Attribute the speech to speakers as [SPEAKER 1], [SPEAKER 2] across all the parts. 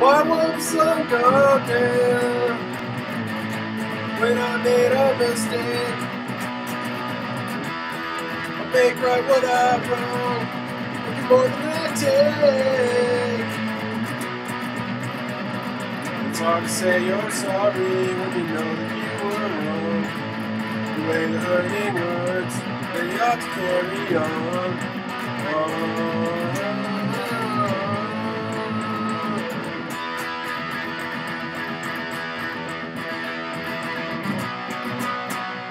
[SPEAKER 1] World's so gone down when I made a mistake. I make right what I'm wrong, looking more than I take. It's hard to say you're sorry when you know that you were wrong. The way the hurting words, they ought to carry on. Oh,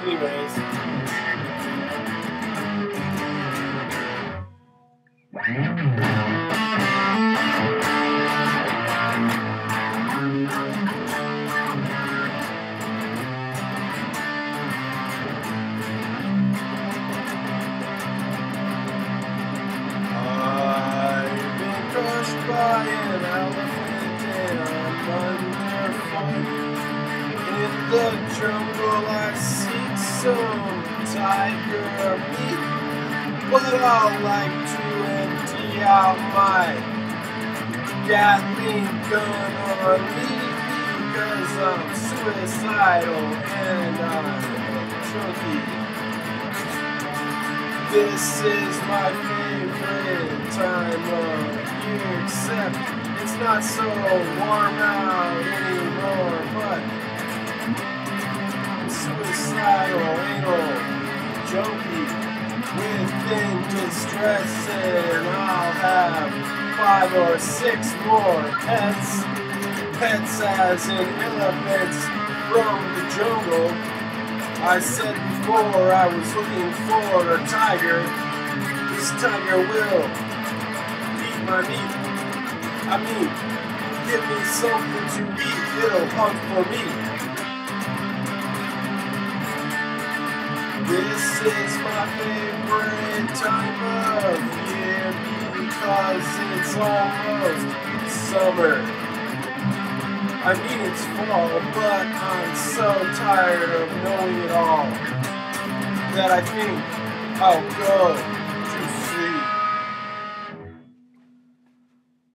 [SPEAKER 1] Anyways. By an elephant and I'm underfoot. In the jungle I seek some tiger meat, but I'll like to empty out my Gatling gun on me because I'm suicidal and I'm a. This is my favorite time of year, except it's not so warm out anymore, junkie, within distress, and I'll have five or six more pets. Pets as in elephants from the jungle. I said before I was looking for a tiger. This tiger will eat my meat. I mean, give me something to eat. It'll hunt for me. This is my favorite time of year because it's almost summer. I mean it's fall, but I'm so tired of knowing it all that I think I'll go